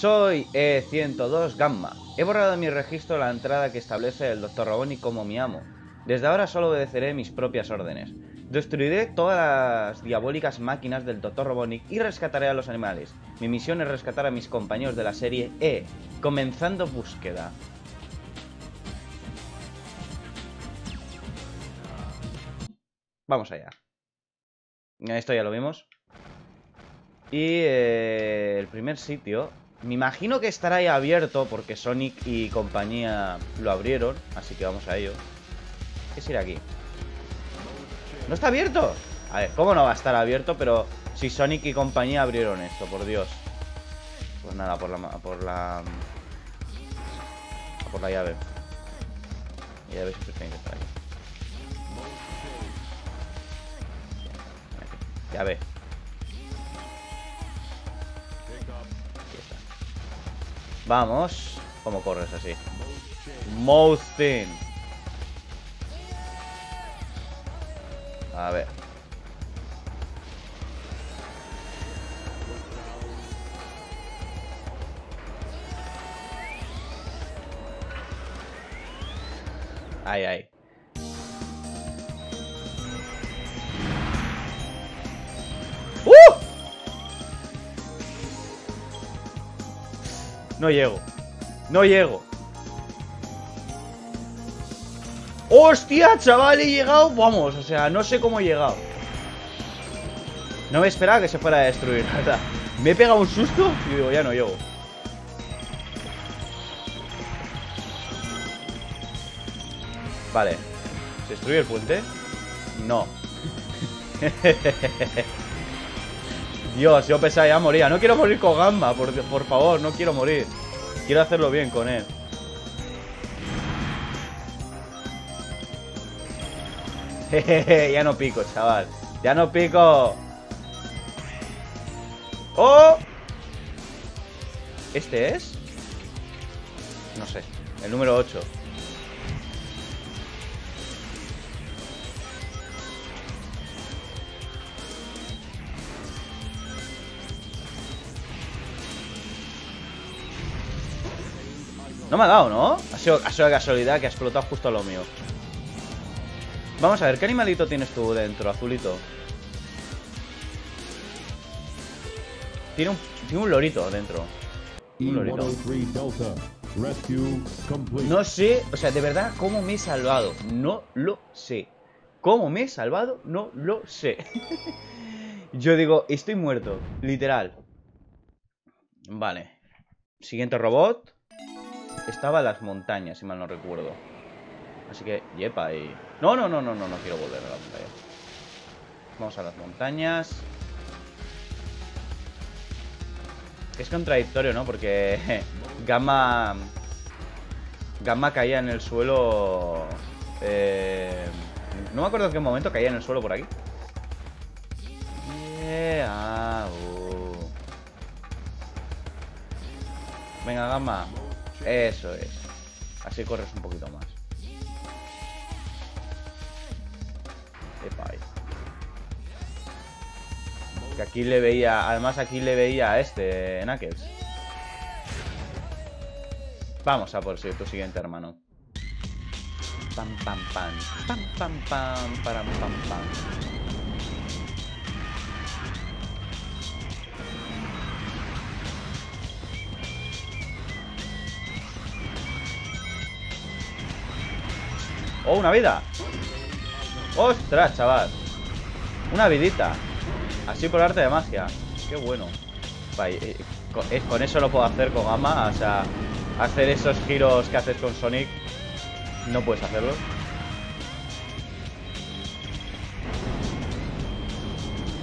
Soy E102 Gamma. He borrado de mi registro la entrada que establece el Dr. Robotnik como mi amo. Desde ahora solo obedeceré mis propias órdenes. Destruiré todas las diabólicas máquinas del Dr. Robotnik y rescataré a los animales. Mi misión es rescatar a mis compañeros de la serie E, comenzando búsqueda. Vamos allá. Esto ya lo vimos. Y eh, el primer sitio... Me imagino que estará ahí abierto porque Sonic y compañía lo abrieron. Así que vamos a ello. ¿Qué es ir aquí? ¿No está abierto? A ver, ¿cómo no va a estar abierto? Pero si Sonic y compañía abrieron esto, por Dios. Pues nada, por la... Por la... Por la llave. La llave siempre tiene que estar ahí. Llave. Vamos. ¿Cómo corres así? Mousting. A ver. No llego. No llego. ¡Hostia, chaval! He llegado. Vamos, o sea, no sé cómo he llegado. No me esperaba que se fuera a destruir. Me he pegado un susto y digo, ya no llego. Vale. ¿Se destruye el puente? No. Dios, yo pensaba ya moría. No quiero morir con Gamba, por, por favor, no quiero morir. Quiero hacerlo bien con él. Jejeje, ya no pico, chaval. Ya no pico. ¡Oh! ¿Este es? No sé. El número 8. No me ha dado, ¿no? Ha sido, ha sido casualidad que ha explotado justo lo mío. Vamos a ver, ¿qué animalito tienes tú dentro, azulito? Tiene un, tiene un lorito dentro. Un lorito. No sé, o sea, de verdad, ¿cómo me he salvado? No lo sé. ¿Cómo me he salvado? No lo sé. Yo digo, estoy muerto, literal. Vale. Siguiente robot. Estaba las montañas, si mal no recuerdo. Así que, yepa, y... No, no, no, no, no, no quiero volver a la montaña. Vamos a las montañas. Es contradictorio, ¿no? Porque Gamma... Gamma caía en el suelo... Eh... No me acuerdo en qué momento caía en el suelo por aquí. Yeah, uh. Venga, Gamma. Eso es. Así corres un poquito más. Epa, ahí. Que aquí le veía... Además aquí le veía a este, Knuckles. Vamos a por si tu siguiente hermano. Pam, pam, pam. Pam, pam, pam. Param, pam, pam. ¡Oh, una vida! ¡Ostras, chaval! Una vidita. Así por arte de magia. ¡Qué bueno! Vale, con eso lo puedo hacer con Gamma. O sea, hacer esos giros que haces con Sonic. No puedes hacerlo.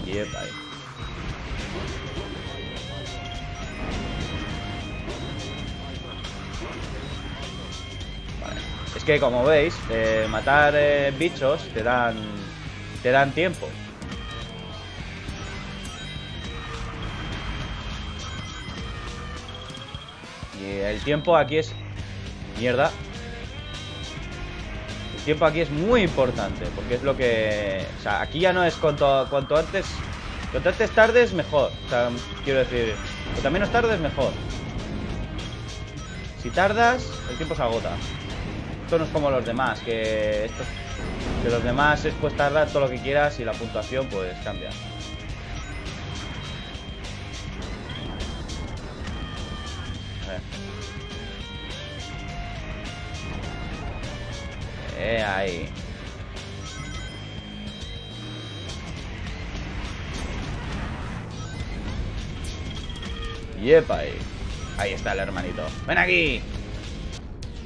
Yep, ahí. Que como veis, eh, matar eh, bichos te dan te dan tiempo. Y el tiempo aquí es mierda. El tiempo aquí es muy importante porque es lo que, o sea, aquí ya no es cuanto cuanto antes cuanto antes tardes mejor. O sea, quiero decir, cuanto menos tardes mejor. Si tardas, el tiempo se agota. Esto no es como los demás, que, esto, que los demás es pues tardar todo lo que quieras y la puntuación pues cambia. Eh, ahí. Yepa ahí. Ahí está el hermanito. ¡Ven aquí!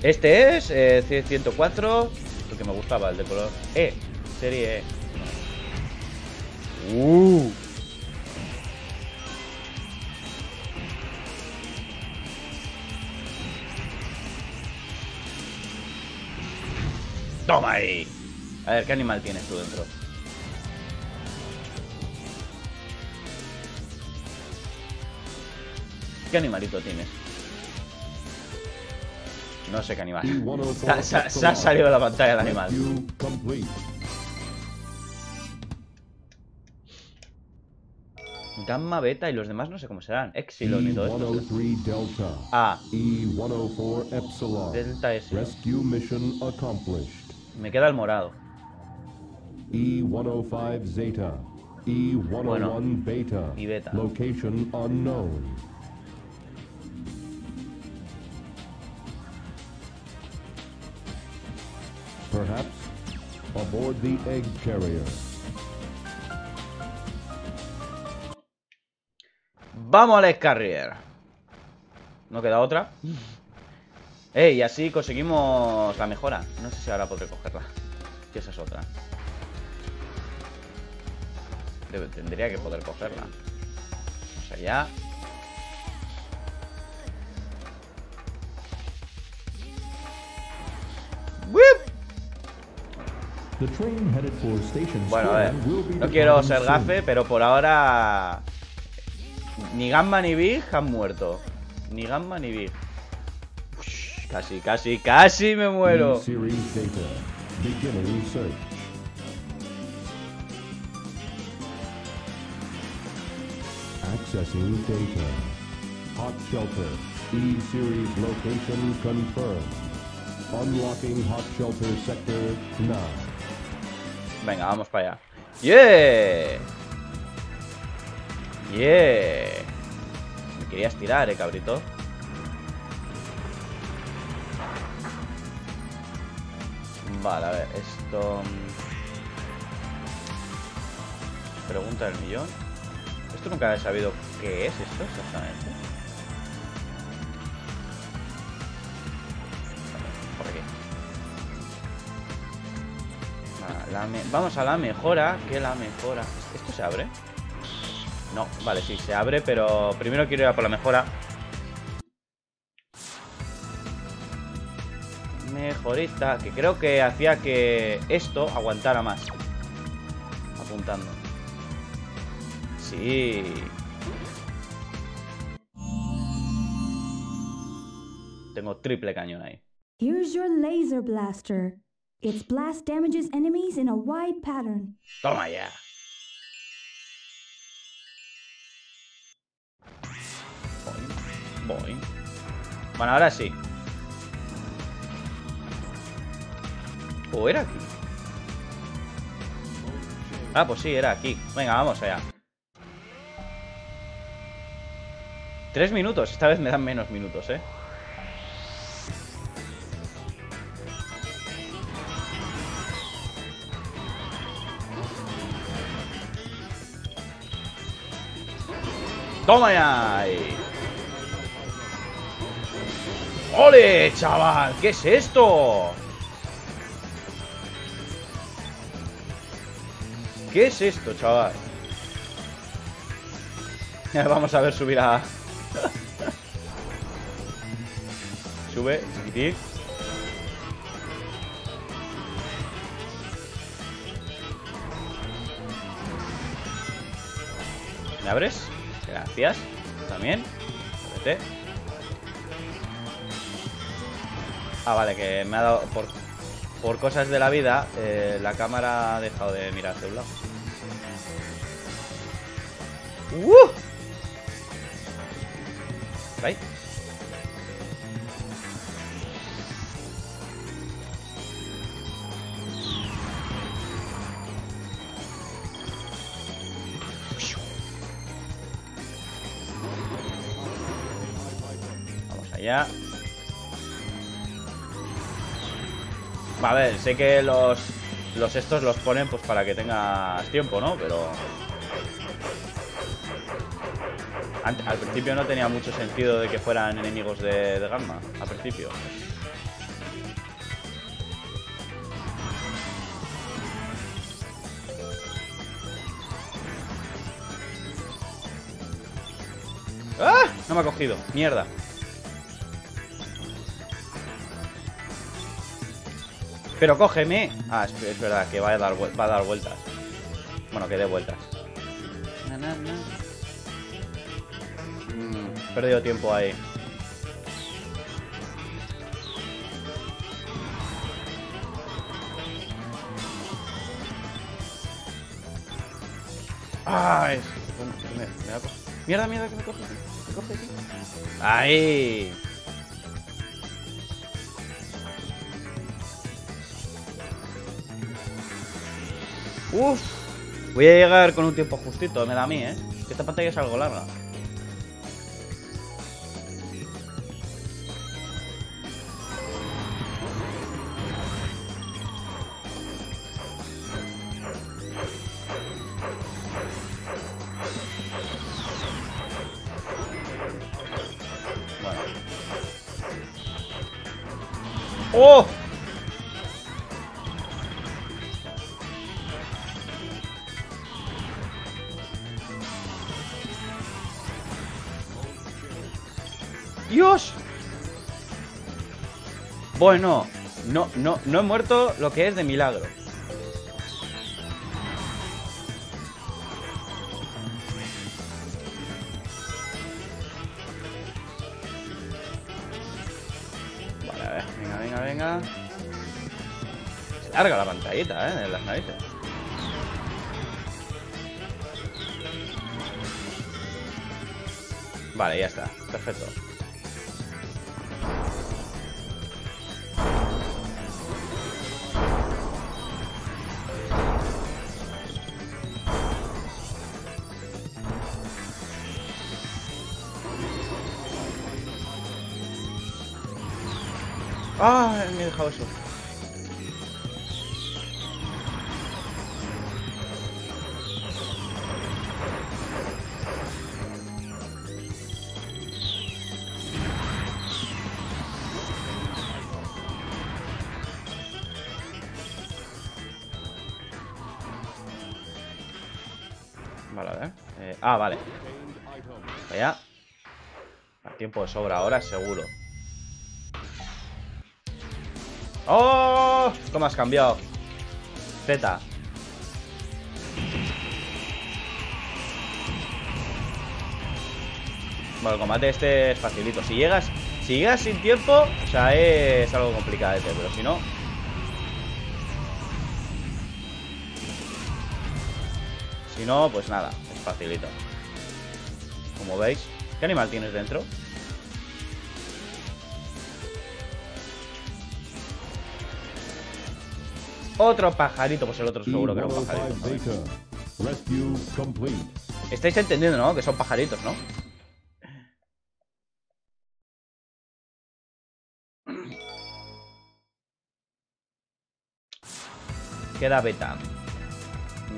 Este es eh, 104. Porque me gustaba el de color E. Serie E. Uh. Toma ahí. A ver, ¿qué animal tienes tú dentro? ¿Qué animalito tienes? No sé qué animal. Se, se- se ha salido de la pantalla el animal. Gamma, beta y los demás no sé cómo serán. Epsilon y todo esto. E103 Delta. Ah, E104 Epsilon. Delta S. Rescue mission accomplished. Me queda el morado. E105 Zeta. E101 Bueno, Beta. y Beta. Location unknown. The egg carrier. Vamos al Carrier. No queda otra. Eh, y así conseguimos la mejora. No sé si ahora podré cogerla. Que esa es otra. Tendría que poder cogerla. O sea, ya. Bueno, a ver. No quiero ser gafe, pero por ahora. Ni Gamma ni Big han muerto. Ni Gamma ni Big. Ush, Casi, casi, casi me muero. Accessing data. Hot shelter. E-Series location confirmed. Unlocking hot shelter sector now. Venga, vamos para allá. ¡Yeah! ¡Yeah! Me querías tirar, eh, cabrito. Vale, a ver, esto... mm, Pregunta del millón. Esto nunca he sabido qué es esto exactamente. Vamos a la mejora. que la mejora? ¿Esto se abre? No, vale, sí, se abre, pero primero quiero ir a por la mejora. Mejorista, que creo que hacía que esto aguantara más. Apuntando. Sí. Tengo triple cañón ahí. Here's your laser blaster. Its blast damages enemies in a wide pattern. Toma ya. Boing, boing. Bueno, ahora sí. ¿O era aquí? Ah, pues sí, era aquí. Venga, vamos allá. Tres minutos. Esta vez me dan menos minutos, ¿eh? ¡Toma ya! ¡Ole, chaval! ¿Qué es esto? ¿Qué es esto, chaval? Vamos a ver subir a... Sube, chiquitín. ¿Me abres? Gracias. También. Vete. Ah, vale, que me ha dado... Por, por cosas de la vida, eh, la cámara ha dejado de mirar hacia un lado. ¡Uh! Allá. A ver, sé que los, los estos los ponen pues para que tengas tiempo, ¿no? Pero... Al principio no tenía mucho sentido de que fueran enemigos de Gamma. Al principio. ¡Ah! No me ha cogido. Mierda. Pero cógeme. Ah, es, es verdad que va a, dar, va a dar vueltas. Bueno, que dé vueltas. Mm, perdido tiempo ahí. ¡Ay! Me, me. Mierda, mierda, que me coge. Me coge, tío. ¡Ahí! Uf, voy a llegar con un tiempo justito, me da a mí, ¿eh? Esta pantalla es algo larga. Bueno. ¡Oh! Bueno, no, no, no he muerto lo que es de milagro. Vale, a ver, venga, venga, venga. Se larga la pantallita, ¿eh? De las narices. Vale, ya está. Perfecto. ¡Ah! Me he dejado eso. Vale, a ver. Eh, ah, vale. Allá. A tiempo de sobra ahora, seguro. ¡Oh! ¿Cómo has cambiado? Z. Bueno, el combate este es facilito. Si llegas, si llegas sin tiempo, o sea, es algo complicadete, pero si no... Si no, pues nada, es facilito. Como veis. ¿Qué animal tienes dentro? Otro pajarito, pues el otro seguro que era un pajarito. E105 Beta. Rescue complete. Estáis entendiendo, ¿no? Que son pajaritos, ¿no? Queda beta.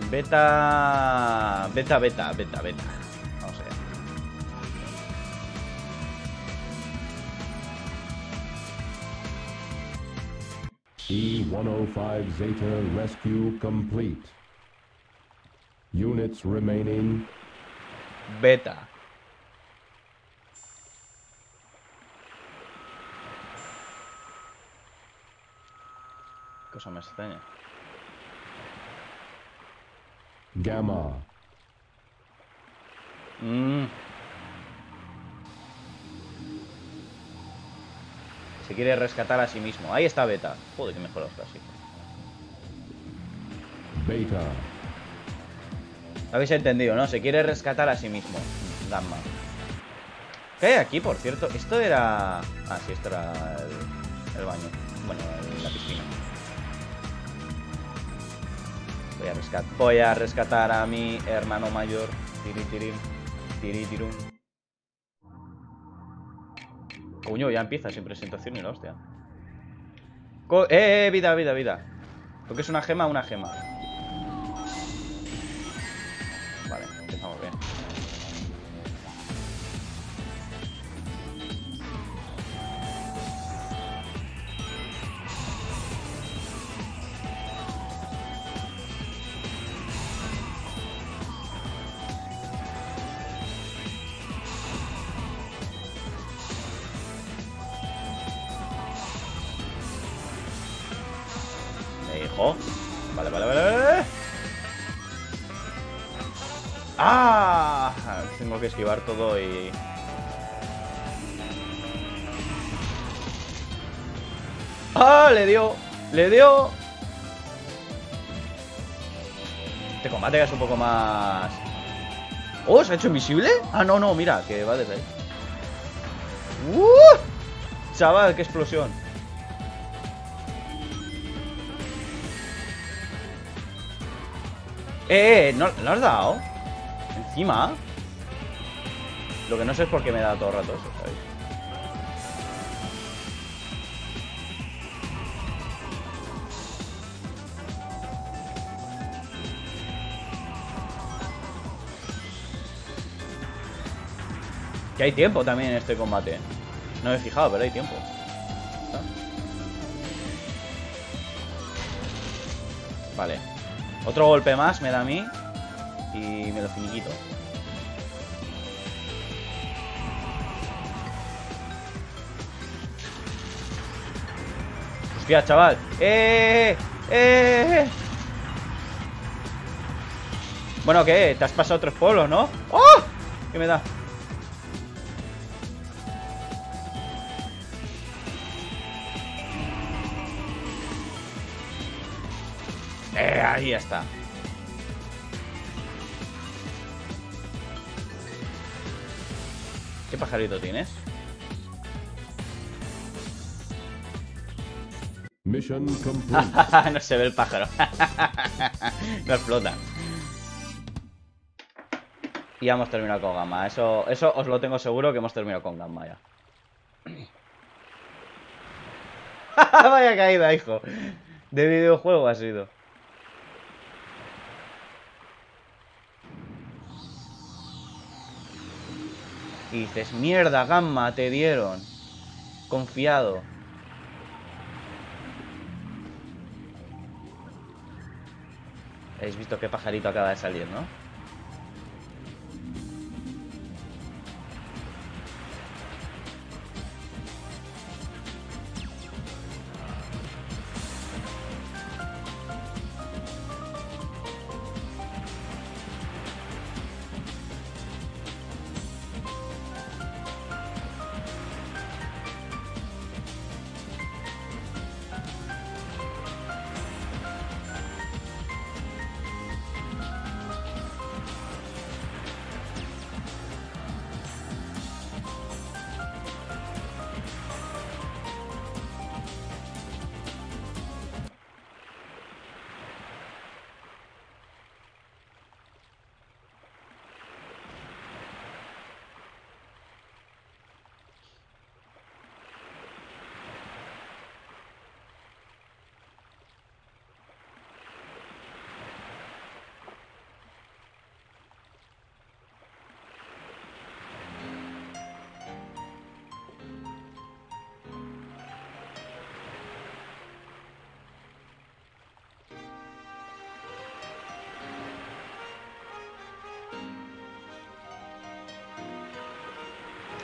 Beta... Beta, beta, beta, beta. E105 Zeta rescue complete. Units remaining. Beta. Cosa más extraña. Gamma. Mm. Se quiere rescatar a sí mismo. Ahí está Beta. Joder, que mejor está así. Beta. Habéis entendido, ¿no? Se quiere rescatar a sí mismo. Gamma. ¿Qué hay aquí, por cierto? Esto era... Ah, sí, esto era el, el baño. Bueno, el- la piscina. Voy a, rescat voy a rescatar a mi hermano mayor. Tiri, tiri, tiri, tirum. Coño, ya empieza sin presentación y la hostia. Co- eh, eh, vida, vida, vida. Lo que es una gema, una gema. Esquivar todo y... ¡Ah! Le dio. Le dio. Este combate es un poco más... ¡Oh! ¿Se ha hecho invisible? Ah, no, no, mira, que va desde ahí. ¡Uh! Chaval, qué explosión. Eh, eh, ¿no, ¿no has dado? Encima. Lo que no sé es por qué me da todo el rato eso, ¿sabéis? Que hay tiempo también en este combate. No me he fijado, pero hay tiempo. Vale. Otro golpe más me da a mí. Y me lo finiquito. Hostia, chaval. ¡Eh! ¡Eh! Bueno, ¿qué? Te has pasado tres pueblos, ¿no? ¡Oh! ¿Qué me da? Eh, ahí está. ¿Qué pajarito tienes? Mission complete. no se ve el pájaro. no explota. Y ya hemos terminado con Gamma. Eso, eso os lo tengo seguro que hemos terminado con Gamma ya. Vaya caída, hijo. De videojuego ha sido. Y dices, mierda, Gamma, te dieron. Confiado. Habéis visto qué pajarito acaba de salir, ¿no?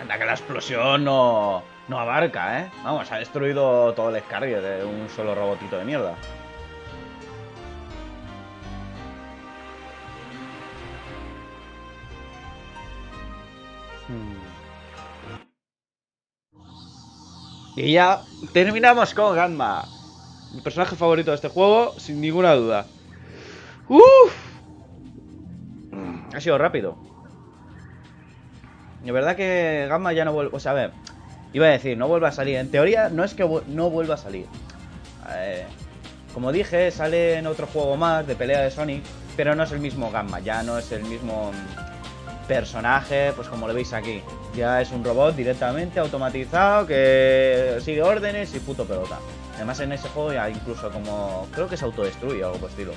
Anda que la explosión no, no abarca, ¿eh? Vamos, ha destruido todo el escargue de un solo robotito de mierda. Y ya terminamos con Ganma. Mi personaje favorito de este juego, sin ninguna duda. ¡Uf! Ha sido rápido. De verdad que Gamma ya no vuelve. O sea, a ver, iba a decir, no vuelve a salir. En teoría, no es que no vuelva a salir. Eh, como dije, sale en otro juego más de pelea de Sonic, pero no es el mismo Gamma, ya no es el mismo. personaje, pues como lo veis aquí. Ya es un robot directamente automatizado que sigue órdenes y puto pelota. Además en ese juego ya incluso como... Creo que se autodestruye o algo por estilo.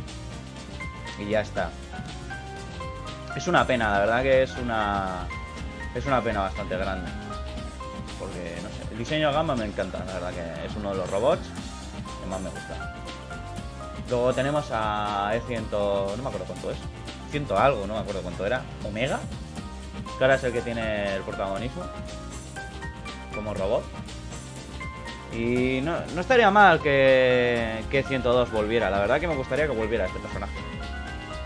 Y ya está. Es una pena, la verdad que es una... Es una pena bastante grande. Porque, no sé, el diseño de gama me encanta, la verdad que es uno de los robots que más me gusta. Luego tenemos a E100... No me acuerdo cuánto es. 100 algo, no me acuerdo cuánto era. Omega. Que ahora es el que tiene el protagonismo. Como robot. Y no, no estaría mal que, que 102 volviera. La verdad que me gustaría que volviera este personaje.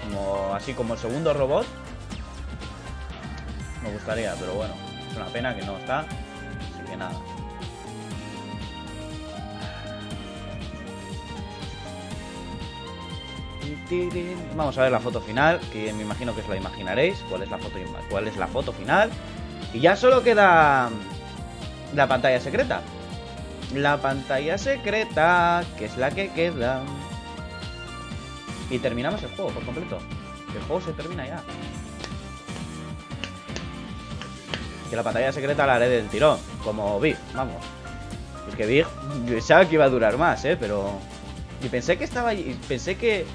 Como, así como el segundo robot. Me gustaría, pero bueno. Es una pena que no está. Así que nada. Vamos a ver la foto final, que me imagino que os la imaginaréis. ¿Cuál es la foto, cuál es la foto final? Y ya solo queda la pantalla secreta. La pantalla secreta, que es la que queda. Y terminamos el juego por completo. El juego se termina ya. Que la pantalla secreta la haré del tirón, como Big, vamos. Es que Big pensaba que iba a durar más, ¿eh? Pero... Y pensé que estaba... Pensé que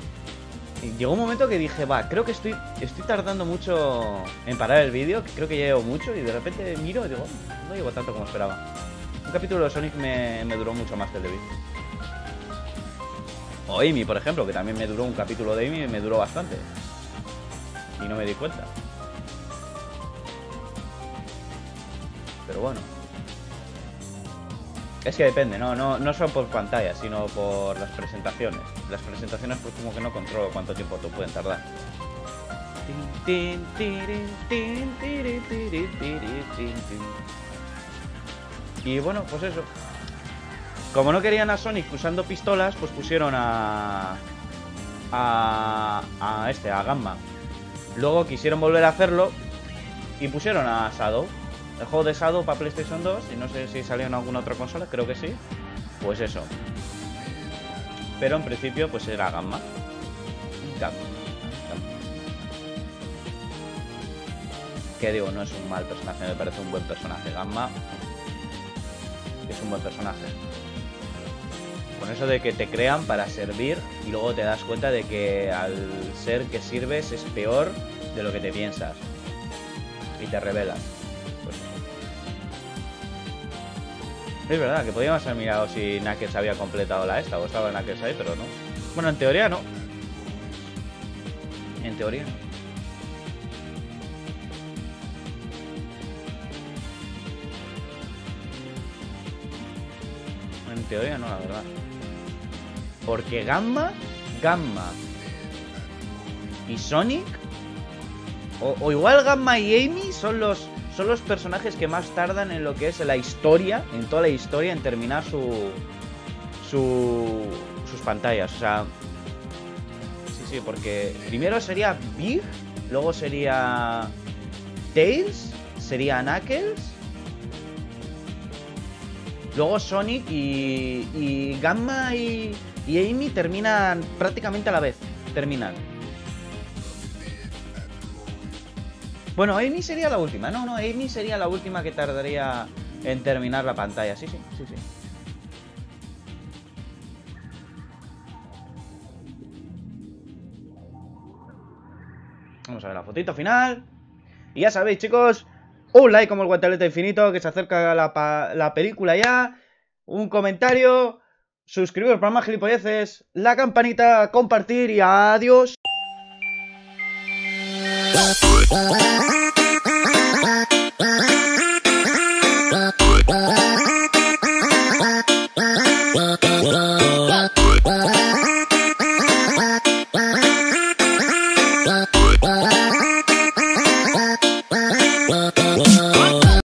llegó un momento que dije, va, creo que estoy, estoy tardando mucho en parar el vídeo, creo que llevo mucho, y de repente miro y digo, no llevo tanto como esperaba. Un capítulo de Sonic me, me duró mucho más que el de Beat. O Amy, por ejemplo, que también me duró un capítulo de Amy y me duró bastante. Y no me di cuenta. Pero bueno. Es que depende, no, no, no solo por pantalla, sino por las presentaciones. Las presentaciones pues como que no controlo cuánto tiempo te pueden tardar. Y bueno, pues eso. Como no querían a Sonic usando pistolas, pues pusieron a... A, a este, a Gamma. Luego quisieron volver a hacerlo y pusieron a Shadow. El juego de Shadow para PlayStation 2 y no sé si salió en alguna otra consola, creo que sí. Pues eso. Pero en principio pues era Gamma. Gamma. Que digo, no es un mal personaje, me parece un buen personaje. Gamma es un buen personaje. Con eso de que te crean para servir y luego te das cuenta de que al ser que sirves es peor de lo que te piensas. Y te revelas. Es verdad que podríamos haber mirado si Knuckles había completado la esta o estaba Knuckles ahí, pero no. Bueno, en teoría no. En teoría no. En teoría no, la verdad. Porque Gamma, Gamma y Sonic, o, o, igual Gamma y Amy son los, son los personajes que más tardan en lo que es la historia, en toda la historia, en terminar su, su sus pantallas. O sea, sí, sí, porque primero sería Big, luego sería Tails, sería Knuckles. Luego Sonic y, y Gamma y, y Amy terminan prácticamente a la vez. Terminan. Bueno, Amy sería la última. No, no, Amy sería la última que tardaría en terminar la pantalla. Sí, sí, sí, sí. Vamos a ver la fotito final. Y ya sabéis, chicos, un like como el guantelete infinito, que se acerca la, la película ya. Un comentario. Suscribiros para más gilipolleces. La campanita, compartir y adiós. Oh,